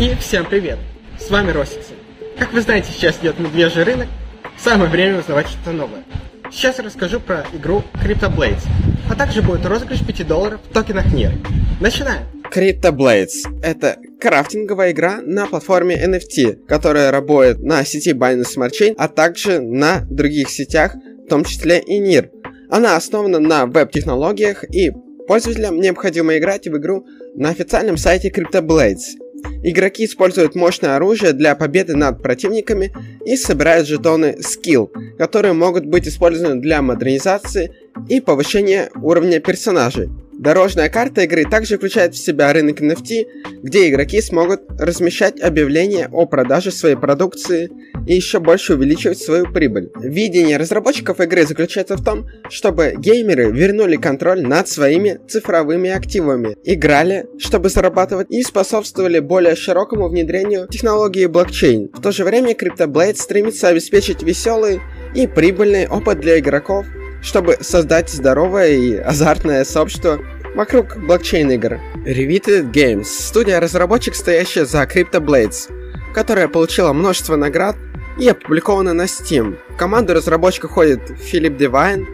И всем привет! С вами Росица. Как вы знаете, сейчас идет медвежий рынок. Самое время узнавать что-то новое. Сейчас я расскажу про игру Crypto Blades, а также будет розыгрыш 5 долларов в токенах NIR. Начинаем! Crypto Blades — это крафтинговая игра на платформе NFT, которая работает на сети Binance Smart Chain, а также на других сетях, в том числе и NIR. Она основана на веб-технологиях и пользователям необходимо играть в игру на официальном сайте Crypto Blades. Игроки используют мощное оружие для победы над противниками и собирают жетоны Skill, которые могут быть использованы для модернизации и повышения уровня персонажей. Дорожная карта игры также включает в себя рынок NFT, где игроки смогут размещать объявления о продаже своей продукции и еще больше увеличивать свою прибыль. Видение разработчиков игры заключается в том, чтобы геймеры вернули контроль над своими цифровыми активами, играли, чтобы зарабатывать и способствовали более широкому внедрению технологии блокчейн. В то же время CryptoBlade стремится обеспечить веселый и прибыльный опыт для игроков, чтобы создать здоровое и азартное сообщество вокруг блокчейн-игр. Riveted Games – студия-разработчик, стоящая за CryptoBlades, которая получила множество наград и опубликована на Steam. В команду разработчика входит Филипп Девайн,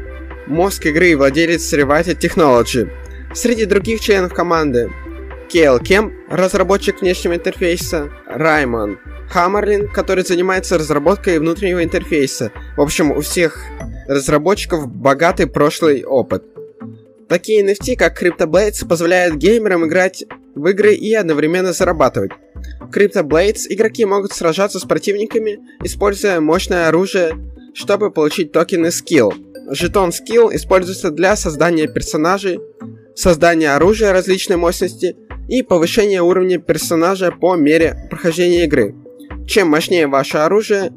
мозг игры и владелец Riveted Technology. Среди других членов команды Кейл Кемп, разработчик внешнего интерфейса, Раймон Хаммерлин, который занимается разработкой внутреннего интерфейса. В общем, у всех разработчиков богатый прошлый опыт. Такие NFT, как CryptoBlades, позволяют геймерам играть в игры и одновременно зарабатывать. В CryptoBlades игроки могут сражаться с противниками, используя мощное оружие, чтобы получить токены Skill. Жетон Skill используется для создания персонажей, создания оружия различной мощности и повышения уровня персонажа по мере прохождения игры. Чем мощнее ваше оружие,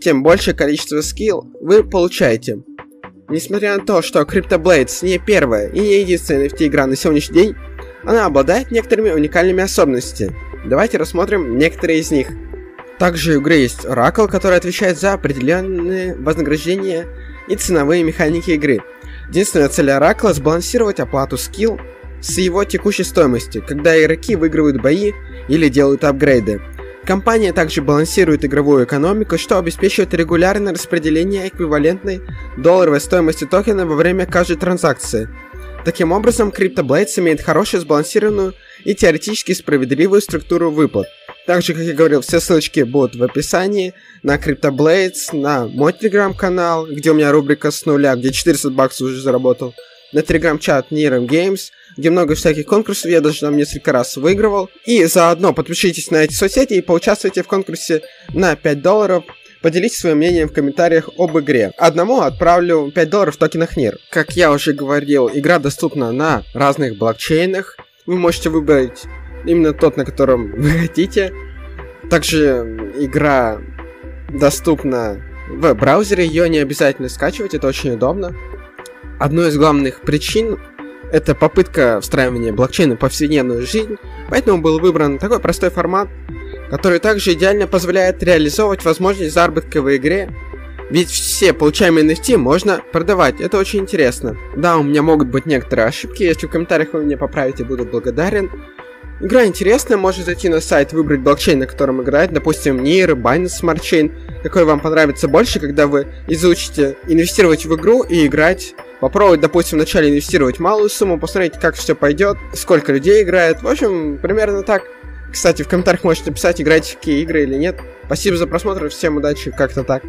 тем большее количество скилл вы получаете. Несмотря на то, что CryptoBlades не первая и не единственная NFT-игра на сегодняшний день, она обладает некоторыми уникальными особенностями. Давайте рассмотрим некоторые из них. Также у игры есть Oracle, который отвечает за определенные вознаграждения и ценовые механики игры. Единственная цель Oracle – сбалансировать оплату скилл с его текущей стоимостью, когда игроки выигрывают бои или делают апгрейды. Компания также балансирует игровую экономику, что обеспечивает регулярное распределение эквивалентной долларовой стоимости токена во время каждой транзакции. Таким образом, CryptoBlades имеет хорошую сбалансированную и теоретически справедливую структуру выплат. Также, как я говорил, все ссылочки будут в описании на CryptoBlades, на мой телеграм-канал, где у меня рубрика с нуля, где 400 баксов уже заработал, на телеграм-чат Nirem Games, где много всяких конкурсов, я даже там несколько раз выигрывал. И заодно подпишитесь на эти соцсети и поучаствуйте в конкурсе на 5 долларов. Поделитесь своим мнением в комментариях об игре. Одному отправлю 5 долларов в токенах NIR. Как я уже говорил, игра доступна на разных блокчейнах. Вы можете выбрать именно тот, на котором вы хотите. Также игра доступна в браузере, ее не обязательно скачивать, это очень удобно. Одной из главных причин это попытка встраивания блокчейна в повседневную жизнь, поэтому был выбран такой простой формат, который также идеально позволяет реализовывать возможность заработка в игре, ведь все получаемые NFT можно продавать, это очень интересно. Да, у меня могут быть некоторые ошибки, если в комментариях вы меня поправите, буду благодарен. Игра интересная, можно зайти на сайт, выбрать блокчейн, на котором играть, допустим, NIR, Binance Smart Chain, какой вам понравится больше, когда вы изучите инвестировать в игру и играть попробовать, допустим, вначале инвестировать малую сумму, посмотреть, как все пойдет, сколько людей играет. В общем, примерно так. Кстати, в комментариях можете написать, играете в какие игры или нет. Спасибо за просмотр, всем удачи, как-то так.